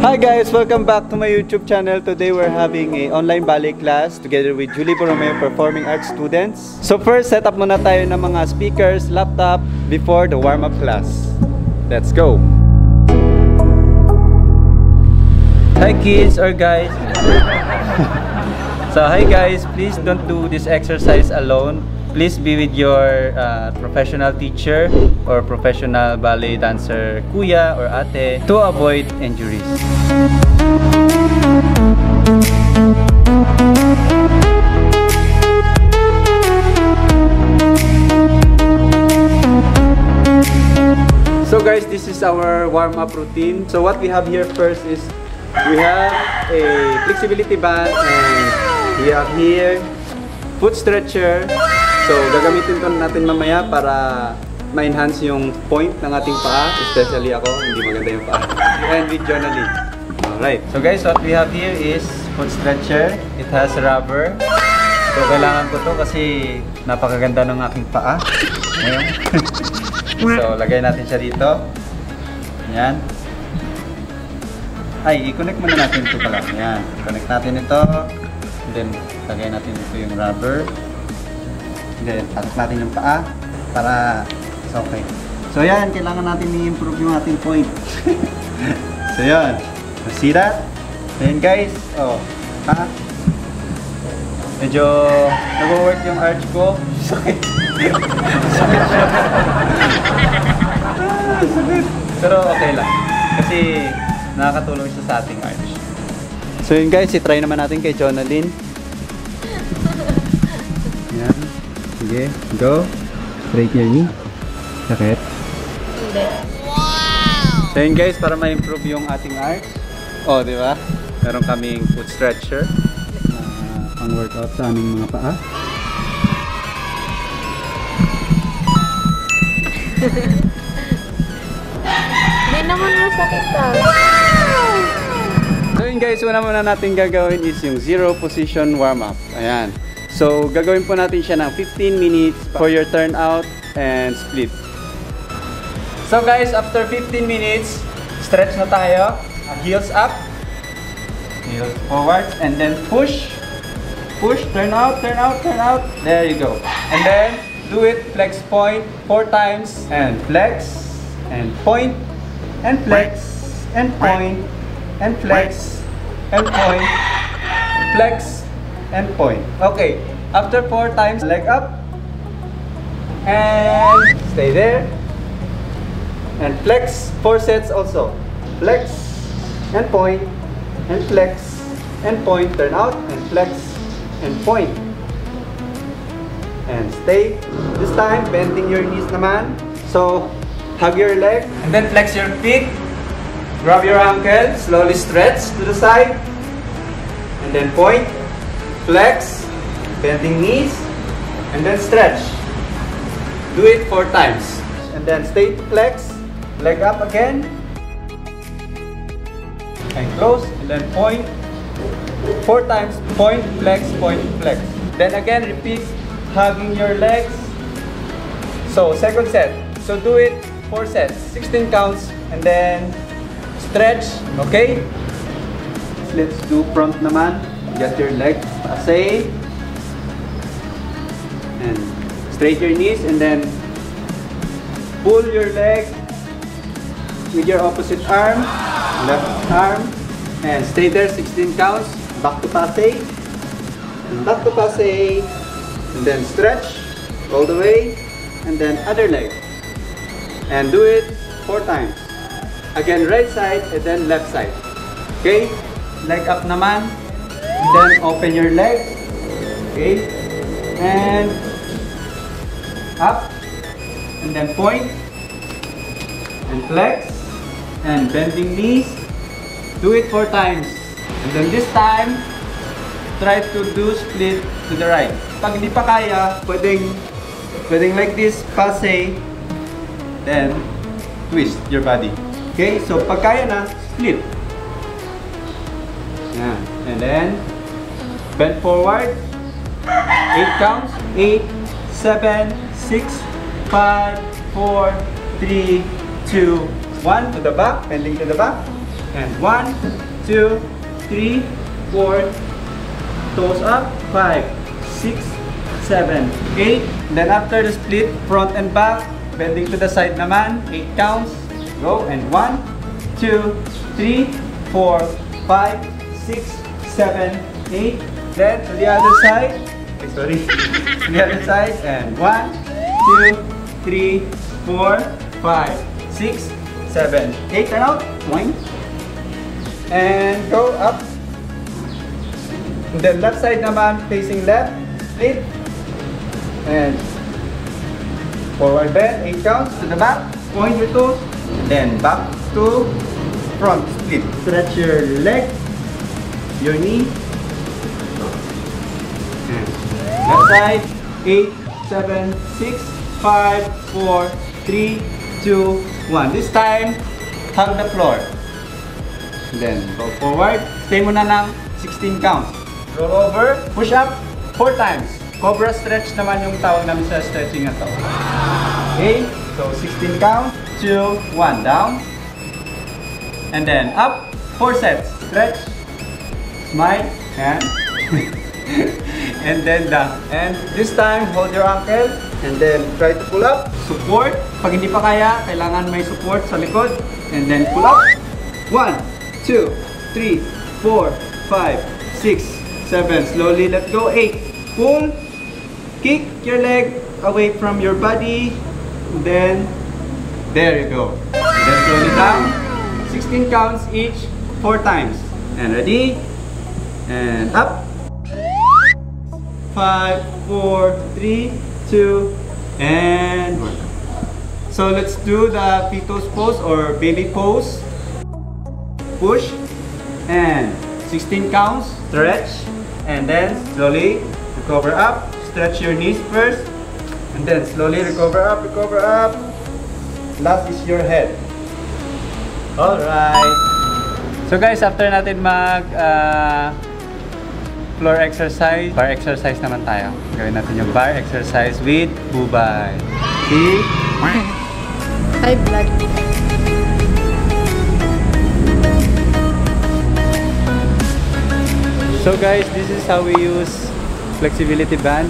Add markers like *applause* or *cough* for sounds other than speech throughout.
Hi guys, welcome back to my YouTube channel. Today we're having a online ballet class together with Julie Borromeo Performing Arts students. So first, set up muna tayo ng mga speakers, laptop before the warm-up class. Let's go! Hi kids or guys. *laughs* so hi guys, please don't do this exercise alone. Please be with your uh, professional teacher or professional ballet dancer kuya or ate to avoid injuries. So guys, this is our warm-up routine. So what we have here first is we have a flexibility band and we have here foot stretcher. So gagamitin to natin mamaya para ma-enhance yung point ng ating paa, especially ako, hindi maganda yung paa. And with journaling. Alright. So guys, what we have here is foot stretcher. It has rubber. So kailangan ko to kasi napakaganda ng aking paa. Ngayon. *laughs* so lagay natin siya dito. Yan. Ay, i-connect muna natin ito pala. Yan. Connect natin ito. And then, lagay natin ito yung rubber. Then, patok natin yung paa para it's okay. So, yan. Kailangan natin i-improve yung ating point. *laughs* so, yan. See that? Then, guys. Oh. Ha? Medyo nag-work yung arch ko. *laughs* Sakit. Sakit. Ah, *laughs* sakit. Pero okay lang. Kasi nakakatulong siya sa ating arch. So yun guys, i-try naman natin kay Jonalyn. Sige, go. Straight your knee. Sakit. Hindi. So yun guys, para ma-improve yung ating arch. Oh, di ba? Meron kaming foot stretcher. Uh, pang workout sa aming mga paa. *laughs* Hindi naman masakit ah. So yun guys, una muna natin gagawin is yung zero position warm up. Ayan. So gagawin po natin siya ng 15 minutes for your turnout and split. So guys, after 15 minutes, stretch na tayo. Uh, Heels up. Heels forward and then push. Push, turn out, turn out, turn out. There you go. And then do it flex point four times and flex and point and flex and point and flex and point flex and point okay after four times leg up. And stay there. And flex four sets also. Flex and point and flex and point turn out and flex and point and stay. This time bending your knees naman. So hug your leg and then flex your feet. Grab your ankle slowly stretch to the side. And then point flex bending knees and then stretch. Do it four times. And then stay flex leg up again. And close and then point. Four times point flex point flex. Then again repeat hugging your legs. So second set. So do it four sets. 16 counts and then stretch okay? Let's do front naman get your legs pasay and straight your knees and then pull your leg with your opposite arm left arm and stay there 16 counts back to passe and back to passe and then stretch all the way and then other leg and do it four times. Again right side and then left side. Okay? Leg up naman then open your leg. Okay. And up. And then point. And flex. And bending knees. Do it four times. And then this time try to do split to the right. Pag hindi pa kaya pwedeng pwedeng like this passe then twist your body. Okay? So pag kaya na split. Yan. and then bend forward. 8 counts. 8 7 6 5 4 3 2 1 to the back. Bending to the back. And one, two, three, four, toes up, five, six, seven, eight. Then after the split, front and back, bending to the side naman, eight counts. Go, and one, two, three, four, five, six, seven, eight. Then to the other side. Okay, sorry. to *laughs* the other side, and one, two, three, four, five, six, seven, eight. Turn out. One. And go up. Then left side naman, facing left, split. And forward bend, 8 counts to the back, point your toes, then back to front, split. Stretch your leg, your knee. Left side, 8, 7, 6, 5, 4, 3, 2, 1. This time, hug the floor. Then go forward. Stay muna ng 16 counts. Roll over. Push up 4 times. Cobra stretch naman yung tawag namin sa stretching na to. Okay? So 16 counts. 2, 1. Down. And then up. 4 sets. Stretch. Smile. And *laughs* and then down. And this time, hold your ankle. And then try to pull up. Support. Pag hindi pa kaya, kailangan may support sa likod. And then pull up. 1, 2, 3, 4, 5, 6, 7. Slowly let go. 8. Pull. Kick your leg away from your body. Then, there you go. Then slowly down. 16 counts each. 4 times. And ready? And up. 5, 4, 3, 2, and 1. So let's do the fetus pose or baby pose. Push and 16 counts, stretch, and then slowly recover up. Stretch your knees first, and then slowly recover up, recover up. Last is your head. Alright. So guys, after natin mag uh, floor exercise, bar exercise naman tayo. Gawin natin yung bar exercise with bubay. See? *laughs* Hi, vlog. So guys, this is how we use flexibility band.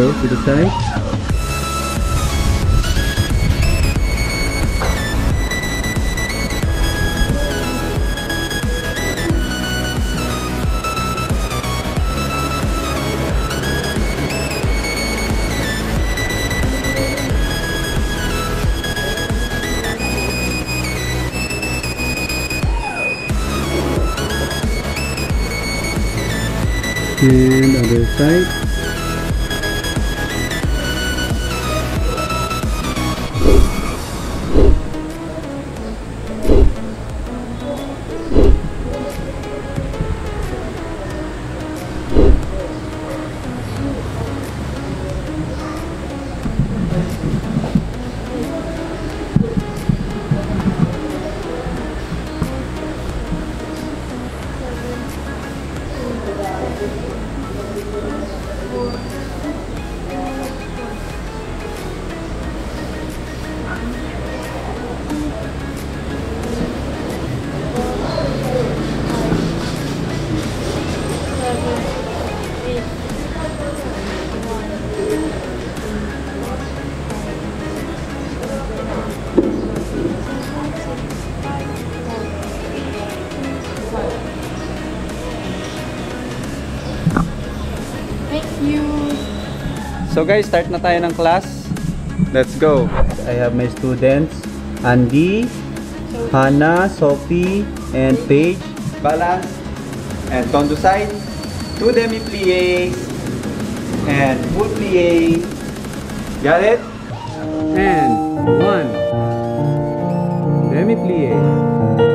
Go to the side. And other side. So guys, start na tayo ng class. Let's go. I have my students, Andy, Hannah, Sophie, and Paige. Balance and turn to side. Two demi plies and full plie. Got it? And one demi plie.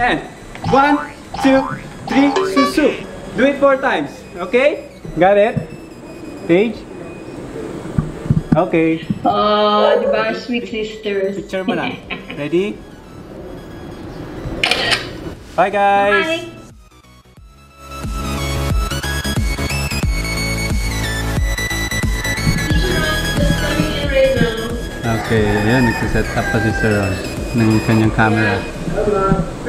One, two, three, susu. Do it four times. Okay? Got it? Paige? Okay. Oh, di ba? Sweet sisters. Picture mo na. *laughs* Ready? Bye guys! Bye. Okay, ayan, nagsiset up pa si Sir Ron ng kanyang camera.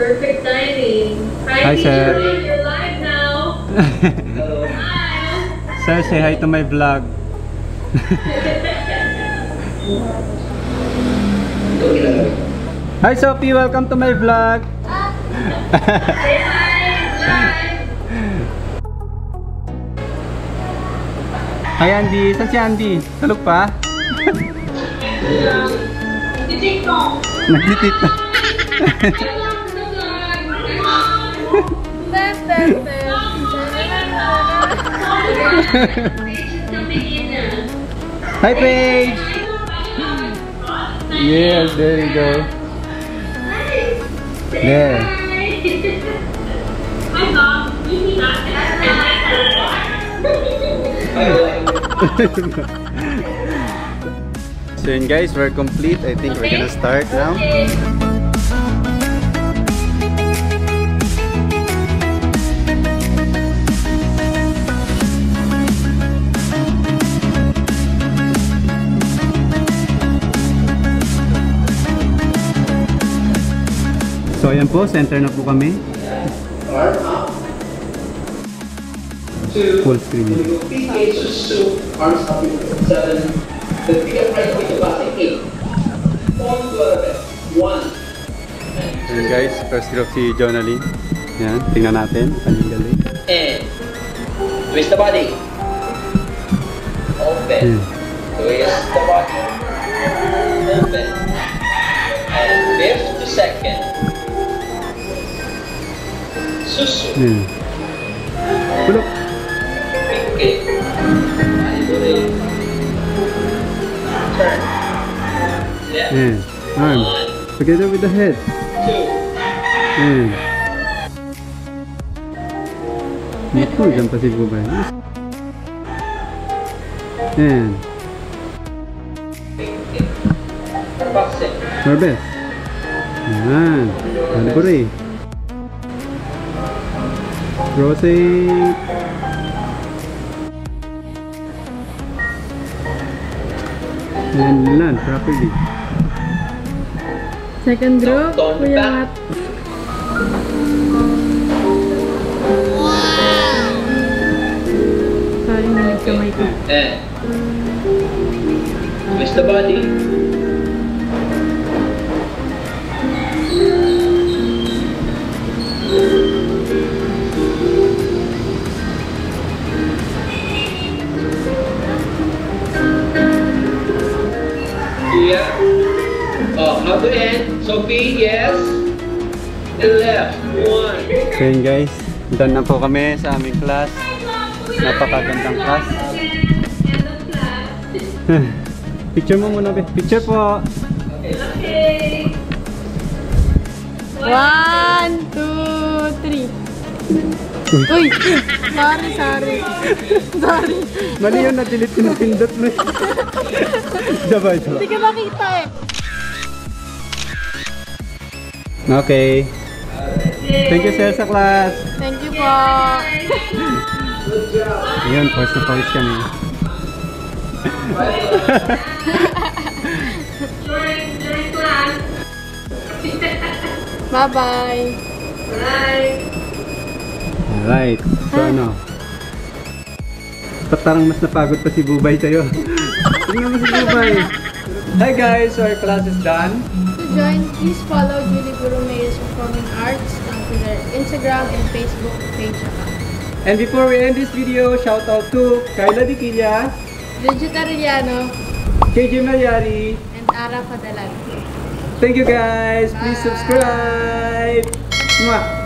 Perfect timing. Hi, sir. teacher. You're live now. Hi. *laughs* Sir, say hi to my vlog. *laughs* Hi Sophie, welcome to my vlog. Say hi. Live. Hi Andy, saan si Andy? Tulog pa? TikTok. *laughs* Nagtitit Hi Paige! Yes, there you go. There. Hi, Mom. So yun guys, we're complete. I think we're gonna start now. Ayan po, center na po kami. Full screen. Ayan guys, first group si Jonalyn. Yan, tingnan natin. Kanyang galing. And twist the body. Open. Twist the body. Open. And fifth to second. Susu. Yan. Pulok. Okay. Turn. Left. Yan. Arm. Together with the head. Two. Yan. Naku, dyan pa si Bubay. Yan. Marbes. Yan. Calibore. Rotate. And land properly. Second group, Kuya. Mat. Sorry na nagkamay ko. And twist the body. Yeah. Oh, how to end? Sophie, yes. And left. One. So yun guys, done na po kami sa aming class. Napakagandang class. *laughs* Picture mo muna, be. Picture po. Okay. One, two, three. Uy! Sorry, *laughs* sorry. Sorry. Mali yun, na-delete ko na pindot mo. *laughs* Sabay, sabay. Hindi ka makita eh. Okay. Thank you, sir, sa class. Thank you po. Ayun, pause na pause kami. Bye-bye. Bye. Alright. So ano? Ba't parang mas napagod pa si Bubay sa'yo? Tingnan mo si Bubay. Hi guys, so our class is done. To join, please follow Julie Gurume's Performing Arts on their Instagram and Facebook page account. And before we end this video, shout out to Kyla Diquilla, Bridget Arellano KJ Malyari. and Ara Padalan. Thank you guys. Please Bye. subscribe. Mwah.